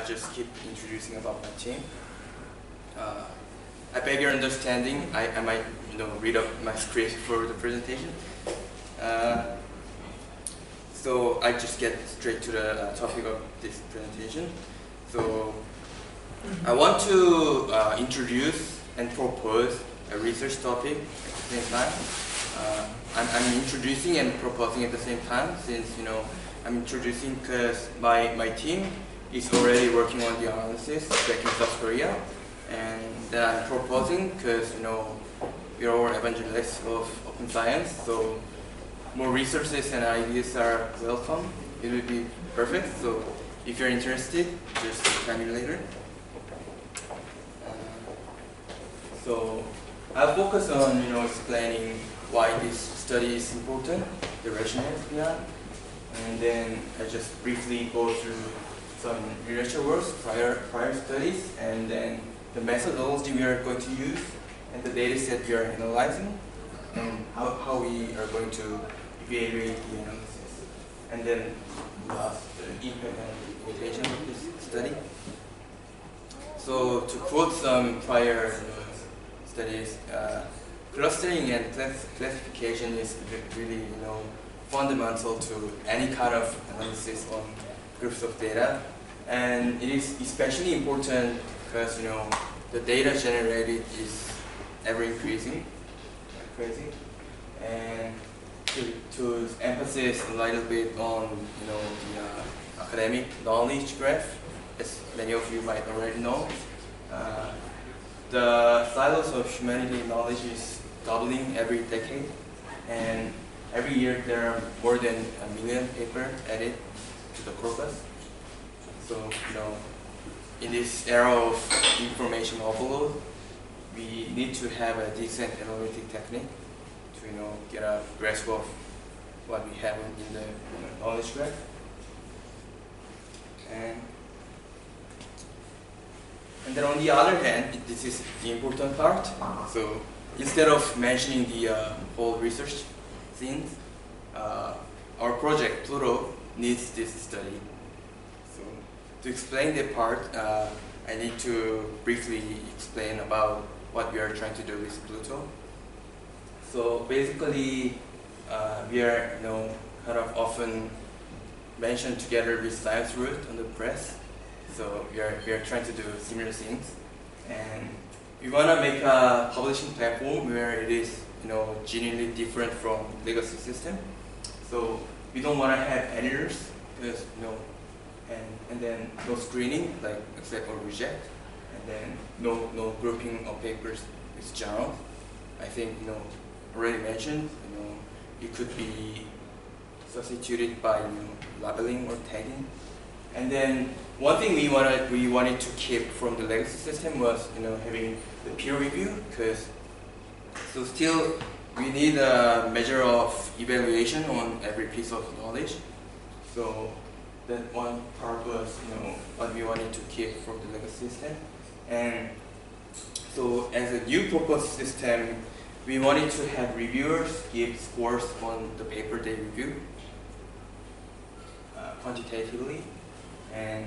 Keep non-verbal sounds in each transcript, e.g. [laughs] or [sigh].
I just keep introducing about my team. Uh, I beg your understanding. I, I might you know read up my script for the presentation. Uh, so I just get straight to the uh, topic of this presentation. So I want to uh, introduce and propose a research topic at the same time. Uh, I'm, I'm introducing and proposing at the same time since you know I'm introducing because my, my team is already working on the analysis back in South Korea and then I'm proposing because you know we're all evangelists of open science so more resources and ideas are welcome. It would be perfect so if you're interested just tell me later. Uh, so I'll focus on you know explaining why this study is important the rationale behind and then I just briefly go through some literature works, prior, prior studies, and then the methodology we are going to use, and the data set we are analyzing, and how, how we are going to evaluate the analysis. And then last, the impact and implication of this study. So to quote some prior studies, uh, clustering and class classification is really, you know, fundamental to any kind of analysis on groups of data. And it is especially important because you know the data generated is ever increasing, crazy. And to, to emphasize a little bit on you know the uh, academic knowledge graph, as many of you might already know, uh, the silos of humanity knowledge is doubling every decade, and Every year there are more than a million papers added to the corpus. So, you know, in this era of information overload, we need to have a decent analytic technique to, you know, get a grasp of what we have in the knowledge graph. And, and then on the other hand, this is the important part. So instead of mentioning the uh, whole research since uh, our project, Pluto, needs this study. So to explain the part, uh, I need to briefly explain about what we are trying to do with Pluto. So basically, uh, we are, you know, kind of often mentioned together with Scienceroot on the press. So we are, we are trying to do similar things. And we want to make a publishing platform where it is you know, genuinely different from legacy system. So we don't want to have editors because, you know, and, and then no screening, like accept or reject, and then no, no grouping of papers with journals. I think, you know, already mentioned, you know, it could be substituted by, you know, labeling or tagging. And then one thing we wanted, we wanted to keep from the legacy system was, you know, having the peer review because so still, we need a measure of evaluation on every piece of knowledge. So that one part was, you know, what we wanted to keep from the legacy system. And so as a new proposed system, we wanted to have reviewers give scores on the paper they review uh, quantitatively and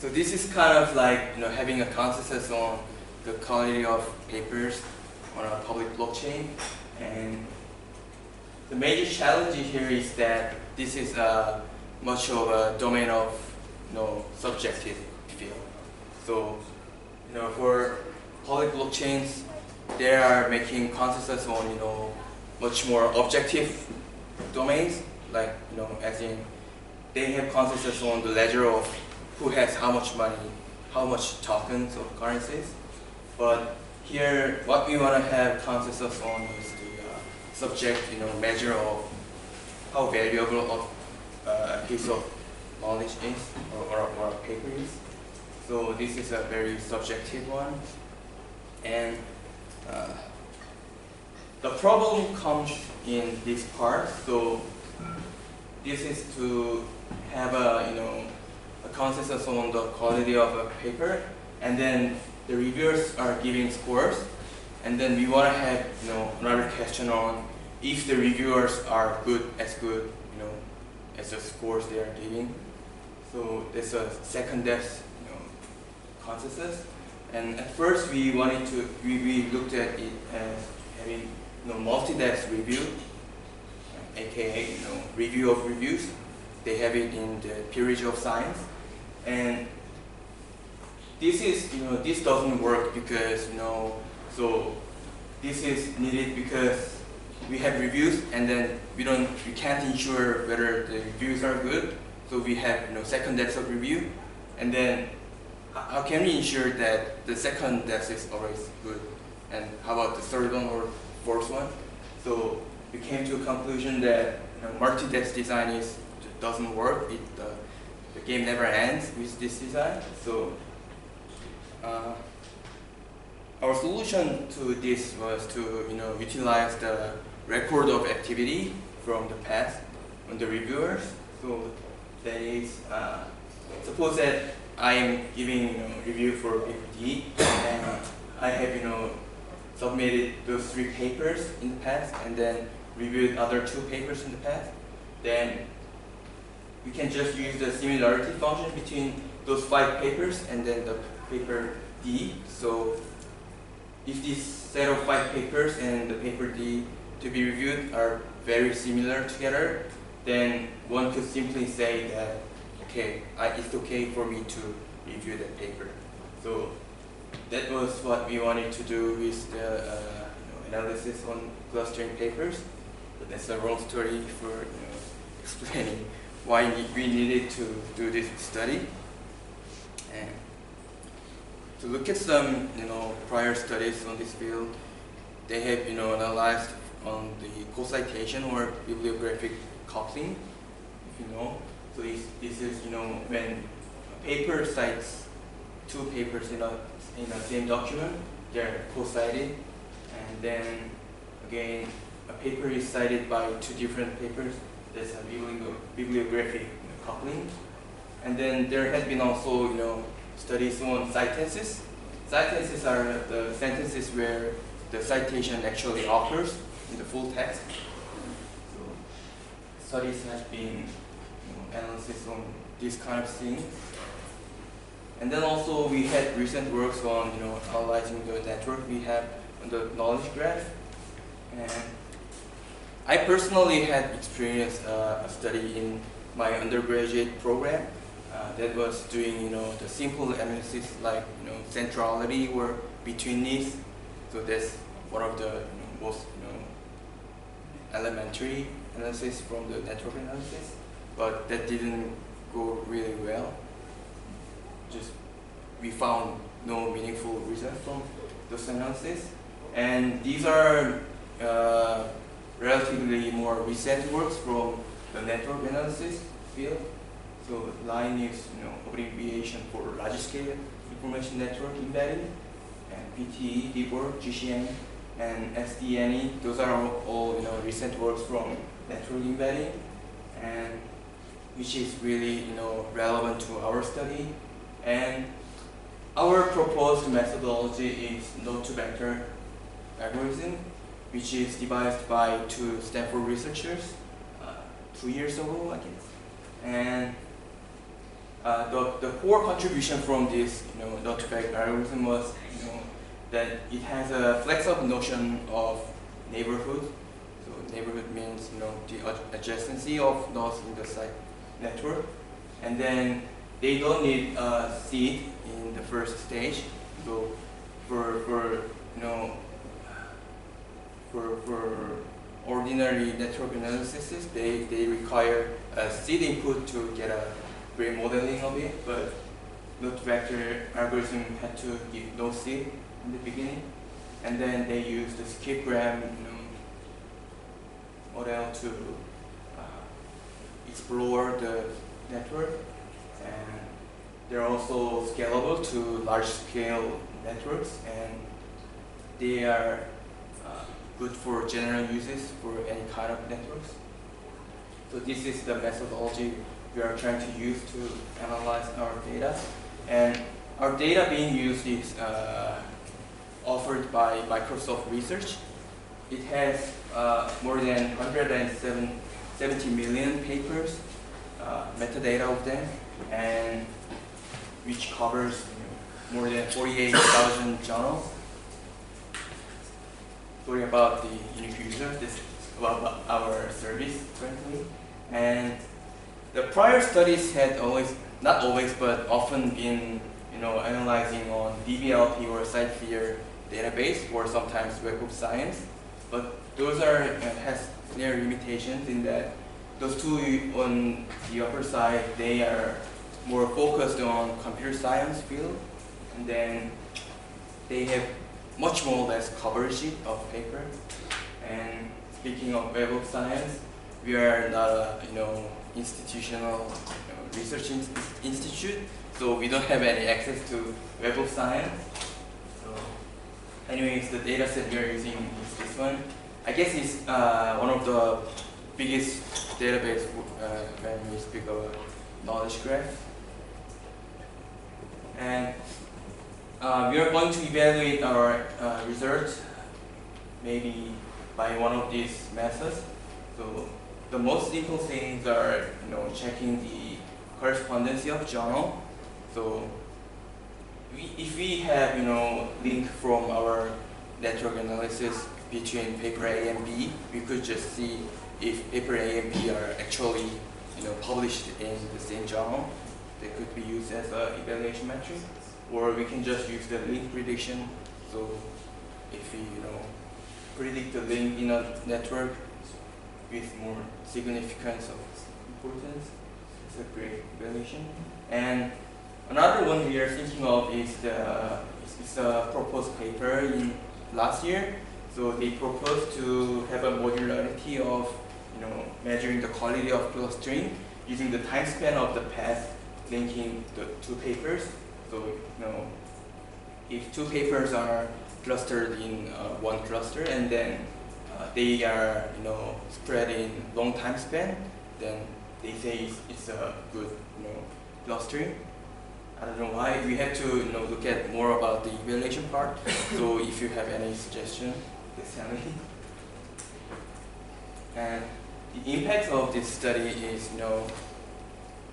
So this is kind of like you know having a consensus on the quality of papers on a public blockchain. And the major challenge here is that this is a much of a domain of you know subjective field. So you know for public blockchains, they are making consensus on you know much more objective domains, like you know as in they have consensus on the ledger of who has how much money, how much tokens or currencies. But here, what we want to have consensus on is the uh, subject, you know, measure of how valuable of, uh, a piece of knowledge is or, or, or, a paper is. So this is a very subjective one. And uh, the problem comes in this part. So this is to have a, you know, consensus on the quality of a paper, and then the reviewers are giving scores, and then we want to have you know another question on if the reviewers are good, as good, you know, as the scores they are giving. So there's a second depth, you know, consensus. And at first we wanted to, we, we looked at it as having, you know, multi-depth review, aka, you know, review of reviews. They have it in the peerage of science. And this is, you know, this doesn't work because, you know, so this is needed because we have reviews and then we don't, we can't ensure whether the reviews are good. So we have, you know, second depth of review. And then how can we ensure that the second depth is always good? And how about the third one or fourth one? So we came to a conclusion that you know, multi-depth design is doesn't work. It, uh, the game never ends with this design. So uh, our solution to this was to you know utilize the record of activity from the past on the reviewers. So that is, uh, suppose that I am giving you know, review for paper D, and I have you know submitted those three papers in the past, and then reviewed other two papers in the past. Then we can just use the similarity function between those five papers and then the paper D. So if this set of five papers and the paper D to be reviewed are very similar together, then one could simply say that, okay, I, it's okay for me to review that paper. So that was what we wanted to do with the uh, you know, analysis on clustering papers. But that's a long story for you know, [laughs] explaining why we needed to do this study. And to look at some you know prior studies on this field, they have you know analyzed on the co-citation or bibliographic coupling, if you know. So this, this is you know when a paper cites two papers in a in the same document, they're co-cited, and then again a paper is cited by two different papers. There's a bibliographic coupling, and then there has been also you know studies on citances. Citances are the sentences where the citation actually occurs in the full text. So studies have been you know, analysis on this kind of thing. And then also we had recent works on you know analyzing the network we have on the knowledge graph. And I personally had experienced uh, a study in my undergraduate program uh, that was doing you know the simple analysis like you know centrality or betweenness. So that's one of the you know, most you know elementary analysis from the network analysis, but that didn't go really well. Just we found no meaningful results from those analysis, and these are uh, relatively more recent works from the network analysis field. So line is you know abbreviation for large scale information network embedding, and PTE, work, GCN, and SDNE. Those are all, you know recent works from network embedding, and which is really you know relevant to our study. And our proposed methodology is node-to-vector algorithm, which is devised by two Stanford researchers uh, two years ago, I guess. And uh, the, the core contribution from this you know, node-to-vector algorithm was you know, that it has a flexible notion of neighborhood. So neighborhood means you know the adjacency of nodes in the site network, and then they don't need a seed in the first stage. So for for you know for for ordinary network analysis, they they require a seed input to get a great modeling of it, but node-to-vector algorithm had to give no seed in the beginning, and then they use the skip-gram you know, model to uh, explore the network, and they're also scalable to large-scale networks, and they are good for general uses for any kind of networks. So this is the methodology we are trying to use to analyze our data. And our data being used is uh, offered by Microsoft Research. it has uh, more than 170 million papers, uh, metadata of them, and which covers more than 48,000 journals. Sorry about the unique user. This is about our service currently. And the prior studies had always, not always, but often been, you know, analyzing on DBLP or CiteSeer database or sometimes Web of Science. But those are uh, has clear limitations in that those two on the upper side, they are more focused on computer science field, and then they have much more or less coverage of paper. And speaking of Web of Science, we are not a you know institutional you know, research in institute, so we don't have any access to Web of Science. So, anyways, the data set we are using is this one. I guess it's uh, one of the biggest database uh, when we speak about knowledge graph. And we are going to evaluate our uh, results maybe by one of these methods. So the most simple things are you know checking the correspondency of journal. So we, if we have you know link from our network analysis between paper A and B, we could just see if paper A and B are actually you know published in the same journal. They could be used as an evaluation metric or we can just use the link prediction. So if we you know predict the link in a network with more significance of importance, it's a great evaluation. And another one we are thinking of is the it's a proposed paper in last year. So they proposed to have a modularity of you know measuring the quality of clustering using the time span of the path linking the two papers so, you know, if two papers are clustered in uh, one cluster and then uh, they are, you know, spread in long time span, then they say it's, it's a good, you know, clustering. I don't know why. We have to, you know, look at more about the evaluation part. [laughs] so if you have any suggestion, please tell me. And the impact of this study is, you know,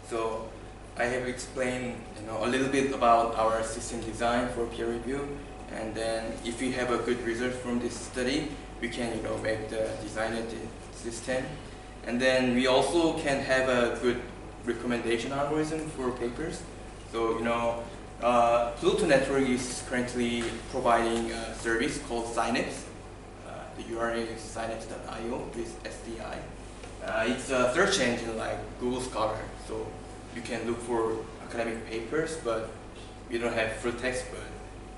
so I have explained you know, a little bit about our system design for peer review and then if we have a good result from this study, we can you know, make the design system. And then we also can have a good recommendation algorithm for papers. So, you know, uh, Pluto Network is currently providing a service called Scinapse. Uh, the URL is scinapse.io with SCI. Uh, it's a search engine like Google Scholar. So you can look for academic papers, but we don't have full text, but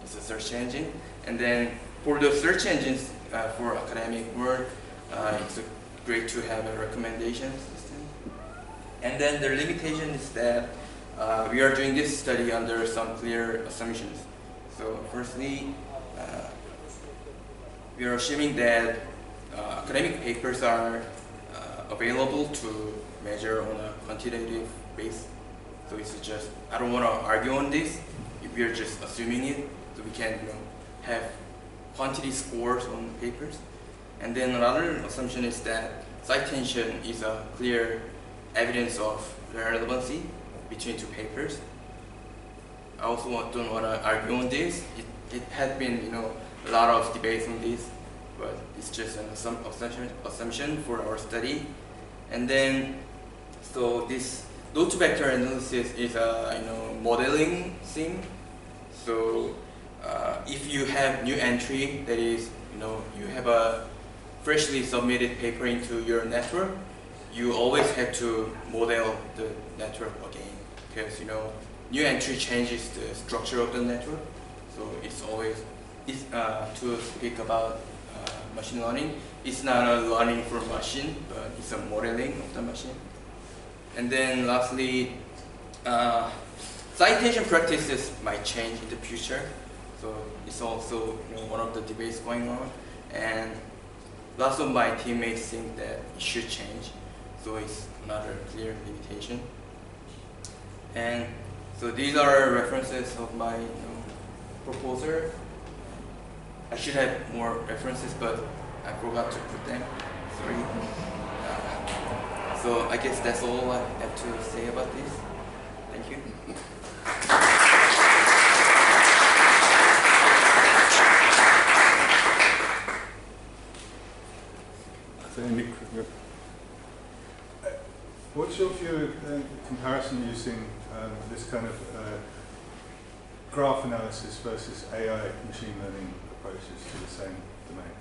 it's a search engine. And then for the search engines uh, for academic work, uh, it's great to have a recommendation system. And then the limitation is that uh, we are doing this study under some clear assumptions. So firstly, uh, we are assuming that uh, academic papers are uh, available to measure on a quantitative base. So it's just, I don't want to argue on this. If we are just assuming it, so we can you know, have quantity scores on the papers. And then another assumption is that citation is a clear evidence of relevancy between two papers. I also don't want to argue on this. It, it had been, you know, a lot of debates on this, but it's just an assumption, assumption for our study. And then, so this load vector analysis is a you know modeling thing. So uh, if you have new entry, that is, you know, you have a freshly submitted paper into your network, you always have to model the network again because you know new entry changes the structure of the network. So it's always it's, uh, to speak about uh, machine learning. It's not a learning for machine, but it's a modeling of the machine. And then lastly, uh, citation practices might change in the future. So it's also you know, one of the debates going on. And lots of my teammates think that it should change. So it's another clear limitation. And so these are references of my you know, proposal. I should have more references, but I forgot to put them. Sorry. Uh, so I guess that's all I have to say about this. Thank you. What's your view uh, comparison using um, this kind of uh, graph analysis versus AI machine learning approaches to the same domain?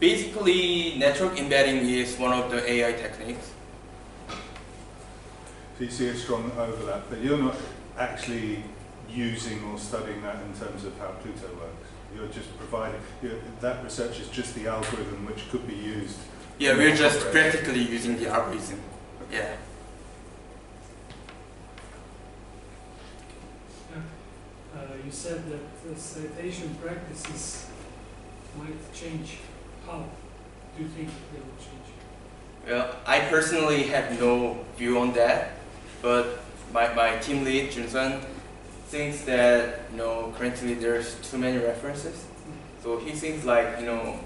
Basically, network embedding is one of the AI techniques. So you see a strong overlap, but you're not actually using or studying that in terms of how Pluto works. You're just providing, you're, that research is just the algorithm which could be used. Yeah, we're just Right. practically using the algorithm. Yeah. Uh, you said that the citation practices might change. How do you think they will change? Well, I personally have no view on that, but my, my team lead, Junsun, thinks that, you know, currently there's too many references. So he thinks like, you know,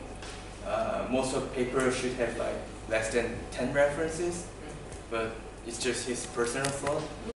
uh, most of papers should have like less than 10 references, but it's just his personal thought.